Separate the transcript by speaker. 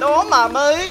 Speaker 1: đó mà mới